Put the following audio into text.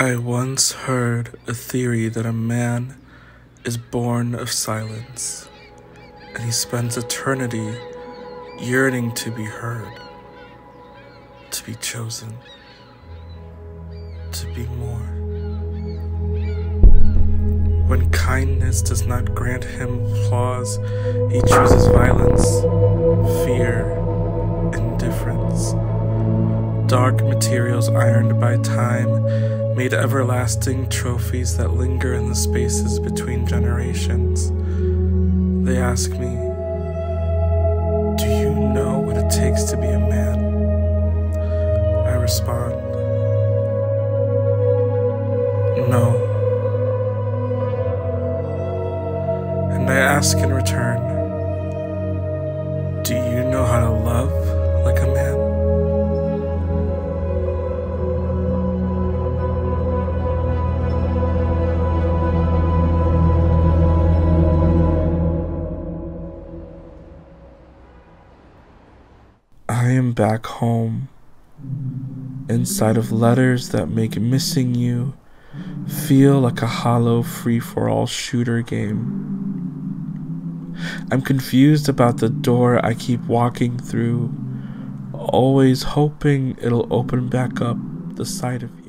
I once heard a theory that a man is born of silence, and he spends eternity yearning to be heard, to be chosen, to be more. When kindness does not grant him applause, he chooses violence, fear, indifference. Dark materials ironed by time made everlasting trophies that linger in the spaces between generations. They ask me, Do you know what it takes to be a man? I respond, No. And I ask in return, Do you know how to love like a man? I am back home, inside of letters that make missing you feel like a hollow free for all shooter game. I'm confused about the door I keep walking through, always hoping it'll open back up the sight of you.